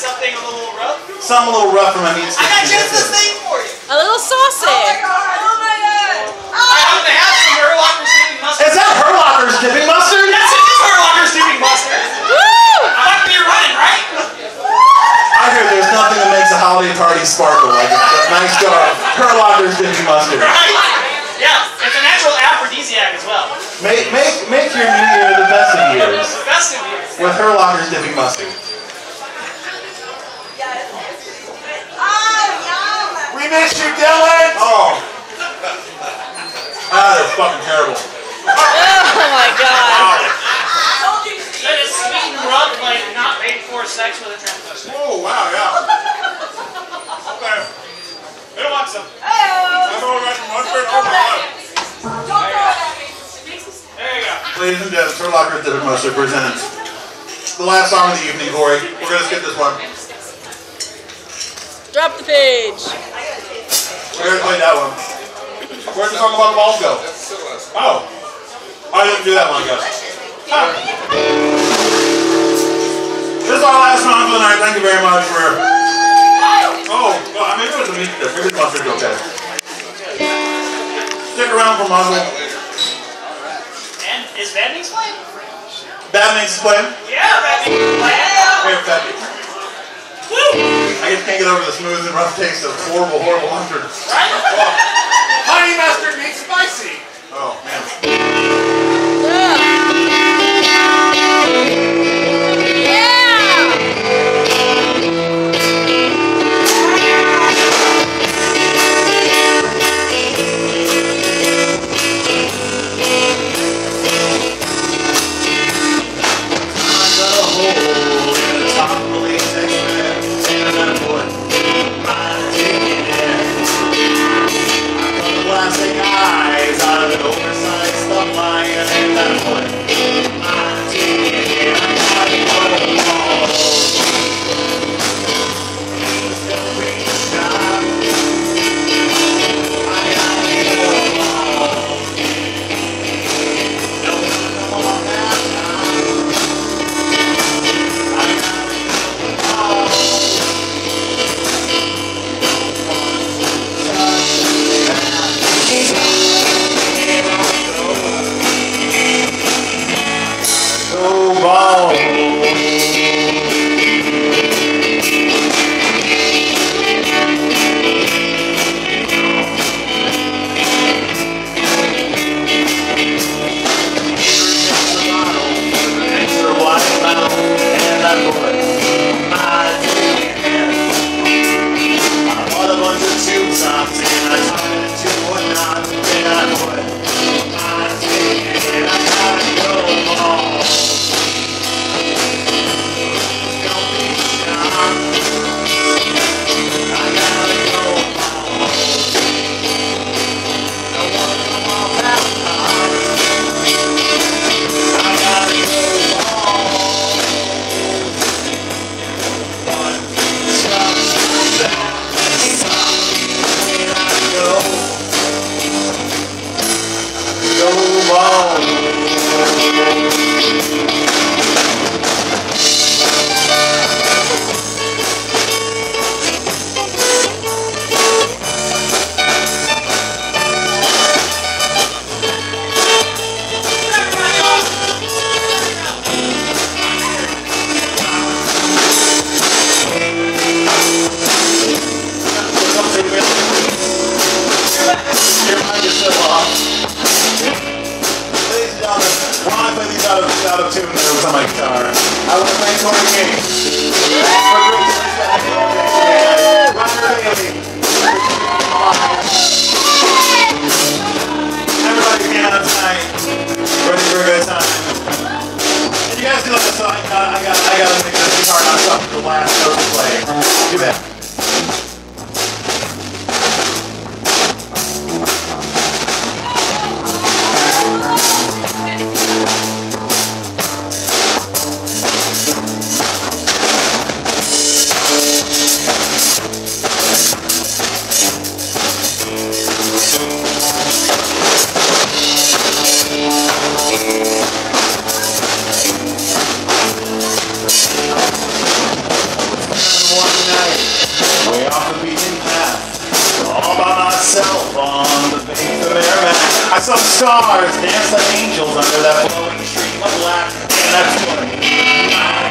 something a little rough? Something a little rough for my meat I got just the to. thing for you. A little saucy. Oh my god! I happen to have some Herrlocher steaming mustard. Is that Herrlocher's dipping mustard? Yes, it is Herrlocher steaming mustard. Woo! I want to be running, right? I hear there's nothing that makes a holiday party sparkle like a nice jar of Herrlocher's dipping mustard. Right? Yeah, it's a natural aphrodisiac as well. Make, make, make your new year the best of years It's the best of years. with Herrlocher's dipping mustard. We miss you, Dylan! Oh. Ah, that's fucking terrible. Oh my god. That is sweet and rough, like not paid for sex with a transvestite. Oh, wow, yeah. Okay. Who wants some? I'm all right, mustard. Oh, my There you go. Ladies and gentlemen, Herrlocher's dipping mustard presents the last song of the evening, Corey. We're gonna skip this one. Drop the page. We already played that one. Where'd the song about the balls go? Oh. I didn't do that one, I guess. Huh. This is our last song for the night. Thank you very much for. Oh, well, I mean, it was a meat dip. Maybe mustard's okay. Stick around for muzzle. And is that explained? Bad Man's playing. Yeah, that explained. Here, Becky. I just can't get over the smooth and rough taste of horrible, horrible mustard. Right? Honey mustard means spicy. Oh, man. Lying there with my guitar, I want to thank Tony King for great Roger Bailey. Some stars. Dance like angels under that flowing stream of black, and that's what